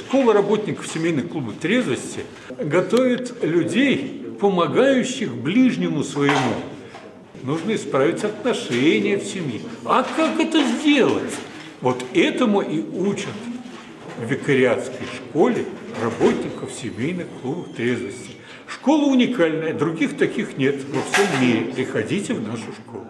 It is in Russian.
Школа работников семейных клубов трезвости готовит людей, помогающих ближнему своему. Нужно исправить отношения в семье. А как это сделать? Вот этому и учат в викариатской школе работников семейных клубов трезвости. Школа уникальная, других таких нет во всем мире. Приходите в нашу школу.